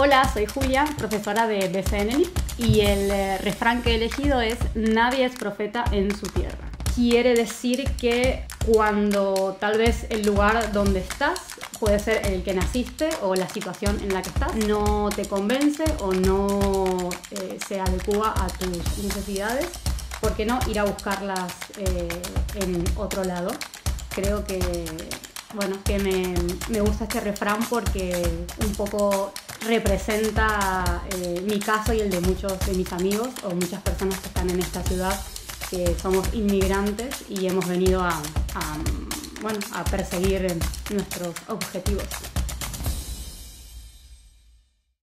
Hola, soy Julia, profesora de BCNLI y el eh, refrán que he elegido es Nadie es profeta en su tierra. Quiere decir que cuando tal vez el lugar donde estás puede ser el que naciste o la situación en la que estás no te convence o no eh, se adecua a tus necesidades, ¿por qué no ir a buscarlas eh, en otro lado? Creo que bueno, que me, me, gusta este refrán porque un poco representa eh, mi caso y el de muchos de mis amigos o muchas personas que están en esta ciudad que somos inmigrantes y hemos venido a, bueno, a perseguir nuestros objetivos.